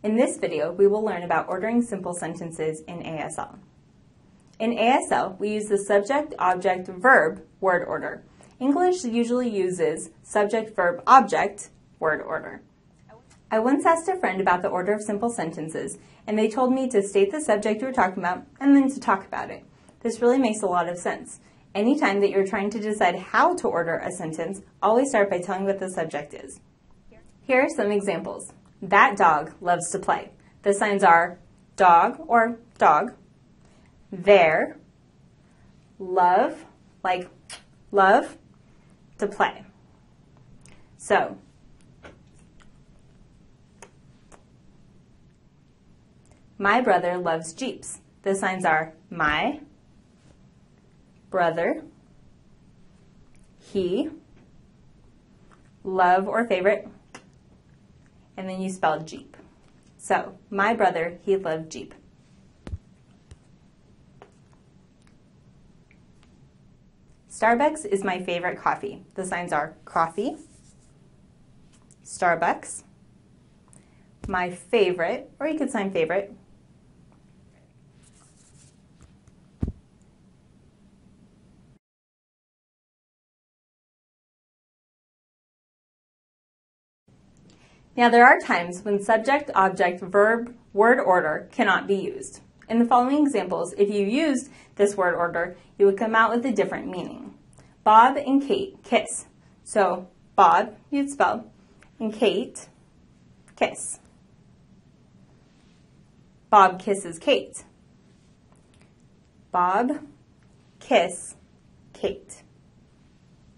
In this video, we will learn about ordering simple sentences in ASL. In ASL, we use the subject, object, verb word order. English usually uses subject, verb, object word order. I once asked a friend about the order of simple sentences, and they told me to state the subject you were talking about and then to talk about it. This really makes a lot of sense. Anytime that you're trying to decide how to order a sentence, always start by telling what the subject is. Here are some examples. That dog loves to play. The signs are dog or dog, there, love, like love, to play. So, my brother loves Jeeps. The signs are my, brother, he, love or favorite, and then you spell Jeep. So, my brother, he loved Jeep. Starbucks is my favorite coffee. The signs are coffee, Starbucks, my favorite, or you could sign favorite, Now, there are times when subject, object, verb, word order cannot be used. In the following examples, if you used this word order, you would come out with a different meaning. Bob and Kate kiss. So, Bob, you'd spell, and Kate, kiss. Bob kisses Kate. Bob, kiss, Kate.